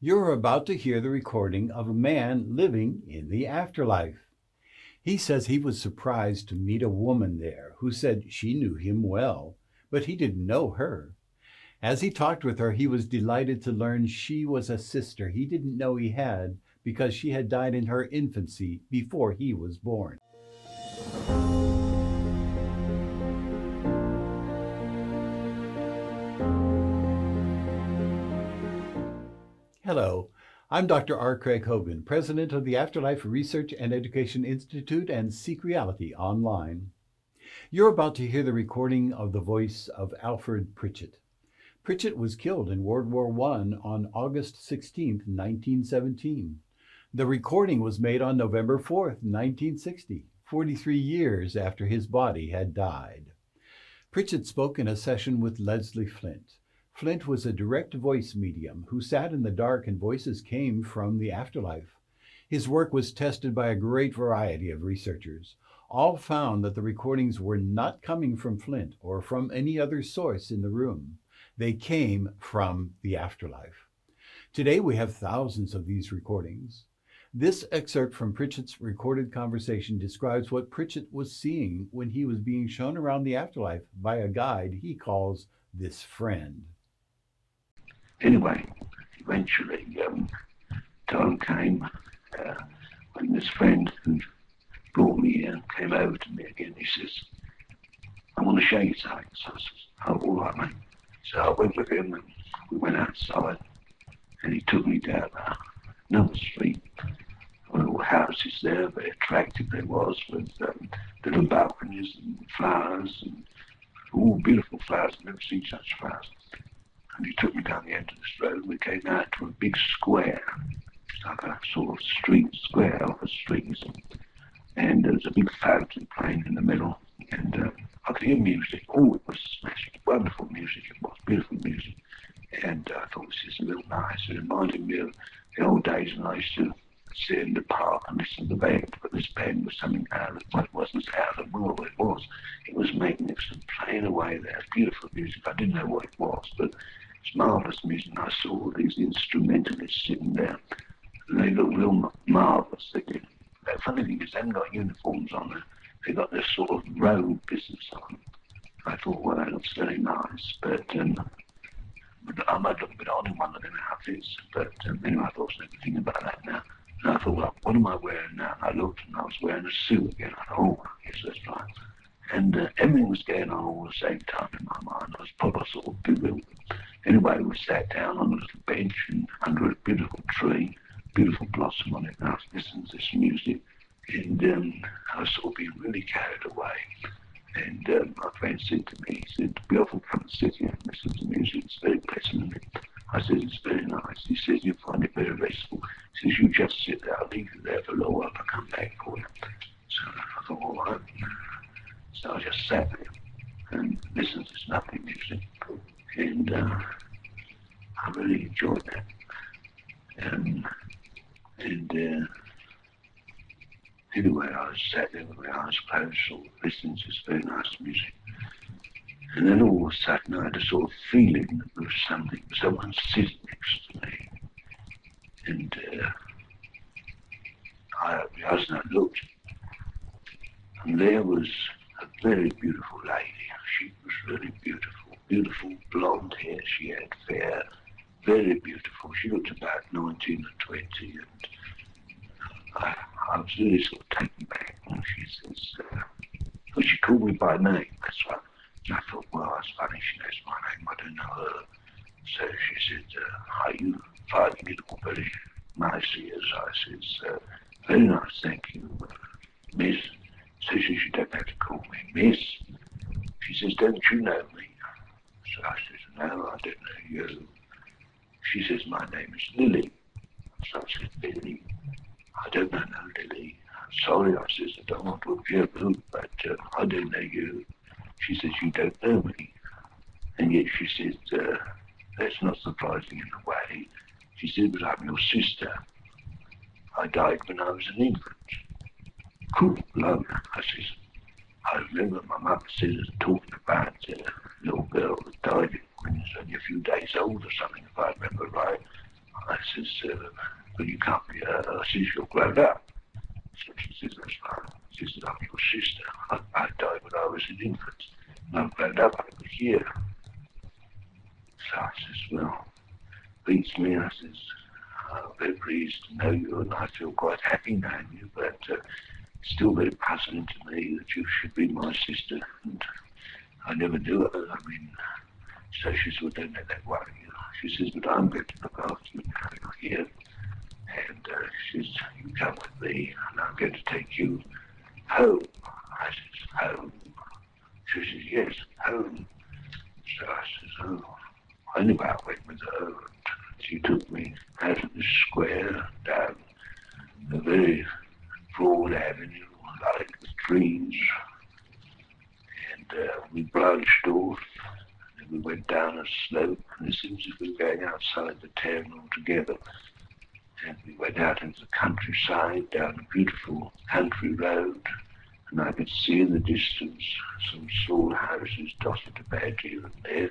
You're about to hear the recording of a man living in the afterlife. He says he was surprised to meet a woman there who said she knew him well, but he didn't know her. As he talked with her, he was delighted to learn she was a sister he didn't know he had because she had died in her infancy before he was born. Hello, I'm Dr. R. Craig Hogan, President of the Afterlife Research and Education Institute and Seek Reality Online. You're about to hear the recording of the voice of Alfred Pritchett. Pritchett was killed in World War I on August 16, 1917. The recording was made on November 4, 1960, 43 years after his body had died. Pritchett spoke in a session with Leslie Flint. Flint was a direct voice medium who sat in the dark and voices came from the afterlife. His work was tested by a great variety of researchers. All found that the recordings were not coming from Flint or from any other source in the room. They came from the afterlife. Today we have thousands of these recordings. This excerpt from Pritchett's recorded conversation describes what Pritchett was seeing when he was being shown around the afterlife by a guide he calls this friend. Anyway, eventually, um, time came uh, when this friend who brought me here came over to me again. He says, I want to show you something. So I says, oh, all right, mate. So I went with him and we went outside and he took me down uh, another street. Little houses there, very attractive they was, with um, little balconies and flowers and all beautiful flowers. I've never seen such flowers and he took me down the end of this road. and We came out to a big square, like a sort of street square of a street, and there was a big fountain playing in the middle, and uh, I could hear music. Oh, it was smashed, wonderful music. It was beautiful music, and uh, I thought this is a little nice. It reminded me of the old days when I used to sit in the park and listen to the band, but this band was something out of well, it wasn't out of the world. It was. It was magnificent, playing away there, beautiful music. I didn't know what it was, but it's marvelous music. I saw these instrumentalists sitting there. They look real marvelous. They did. The funny thing is, they haven't got uniforms on. They've got this sort of robe business on. I thought, well, that looks very nice. But, um, but I might look a bit odd in one of them outfits. But um, anyway, I thought thinking about that now. And I thought, well, what am I wearing now? And I looked and I was wearing a suit again. I thought, oh, yes, that's right. And uh, everything was going on all the same time in my mind. I was probably sort of bewildered. Anyway, we sat down on a little bench and under a beautiful tree, beautiful blossom on it, and I was listening to this music. And um, I was sort of being really carried away. And um, my friend said to me, he said, be often come and sit here and listen to music. It's very pleasant. I said, it's very nice. He says, you'll find it very restful. He says, you just sit there. I'll leave you there for a little while. I'll come back for you. So I thought, all right. So I just sat there and listened to snappy music. And uh, I really enjoyed that. Um, and uh, anyway, I sat there with my eyes closed, of listening to this very nice music. And then all of a sudden, I had a sort of feeling that there was something, someone sitting next to me. And uh, I and I looked. And there was a very beautiful lady. She was really beautiful. Beautiful blonde hair she had, fair, very beautiful. She looked about 19 or 20, and I, I was really sort of taken back when she says, uh, well, she called me by name, that's right. And I thought, well, that's funny, she knows my name, I don't know her. So she said, uh, are you finding it very nice here? I said, uh, very nice, thank you, Miss. So she said, you don't have to call me Miss. She says, don't you know me? I said, no, I don't know you. She says, my name is Lily. So I said, Lily, I don't know no Lily. Sorry, I says, I don't want to appear rude, but uh, I don't know you. She says, you don't know me. And yet she says, uh, that's not surprising in a way. She said, but I'm your sister. I died when I was an infant. Cool, love. I says, I remember my mother said talking about a little girl that died when she was only a few days old or something, if I remember right. I says, uh, but you can't be, uh, since you're grown up. So she says, that's fine. She says, I'm your sister. I, I died when I was an infant. I'm grown up here. So I says, well, beats me. I says, I'm very pleased to know you and I feel quite happy knowing you, but uh, still very puzzling to me that you should be my sister. And I never knew her. I mean, so she said, well, don't let that worry you. She says, but I'm going to look after you now you're here. And uh, she says, you come with me and I'm going to take you home. I says, home? She says, yes, home. So I says, oh. Anyway, I went with her and she took me out of the square down a very broad avenue lined with trees. And uh, we branched off and we went down a slope and it seems as if we were going outside the town altogether. And we went out into the countryside down a beautiful country road and I could see in the distance some small houses dotted about here and there.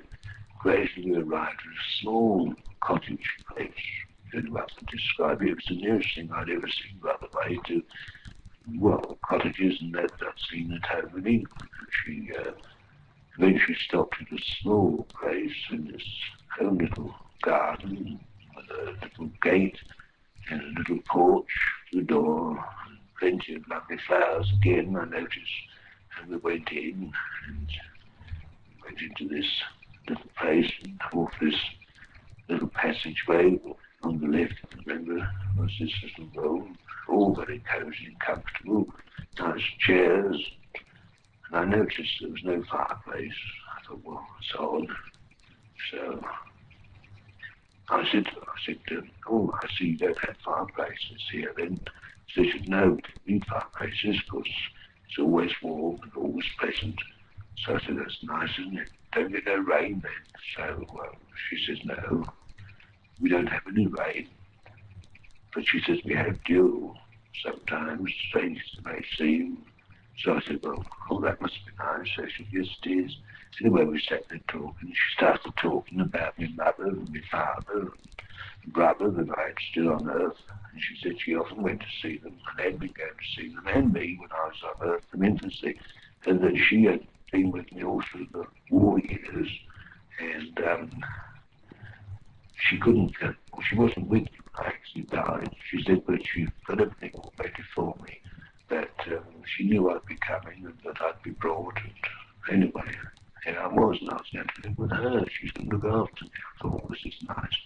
Gradually we arrived at a small cottage place. Don't to describe it. It was the nearest thing I'd ever seen, by the way, to, well, cottages and that seen at home in England. She uh, eventually stopped at a small place in this own little garden with a little gate and a little porch, the door, plenty of lovely flowers again, I noticed. And we went in and went into this little place and off this little passageway on the left, remember, was this little room, all very cozy and comfortable, nice chairs. And I noticed there was no fireplace. I thought, well, it's odd. So I said, I said, um, oh, I see you don't have fireplaces here then. So said, no, we need fireplaces because it's always warm and always pleasant. So I said, that's nice, isn't it? Don't get no rain then. So she says, no, we don't have any rain. But she says, we have dew sometimes, it may seem. So I said, well, oh, that must be nice. So she it is. So anyway, we sat there talking. She started talking about my mother and my father and brother that I had still on earth. And she said she often went to see them and had been going to see them and me when I was on earth from infancy. And that she had been with me all through the war years. And um, she couldn't, well, she wasn't with me when I actually died. She said, but she got everything all ready for me. That um, she knew I'd be coming and that I'd be brought. And anyway, and I was, and I was going to live with her. She's going to look after me. I thought, this is nice.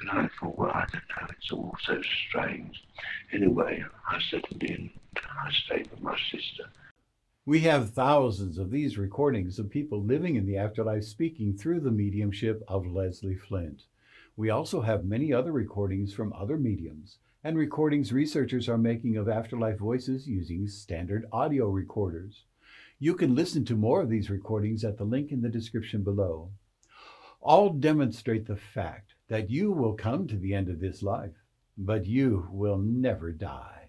And I thought, well, I don't know, it's all so strange. Anyway, I settled in. I stayed with my sister. We have thousands of these recordings of people living in the afterlife speaking through the mediumship of Leslie Flint. We also have many other recordings from other mediums and recordings researchers are making of afterlife voices using standard audio recorders. You can listen to more of these recordings at the link in the description below. All demonstrate the fact that you will come to the end of this life, but you will never die.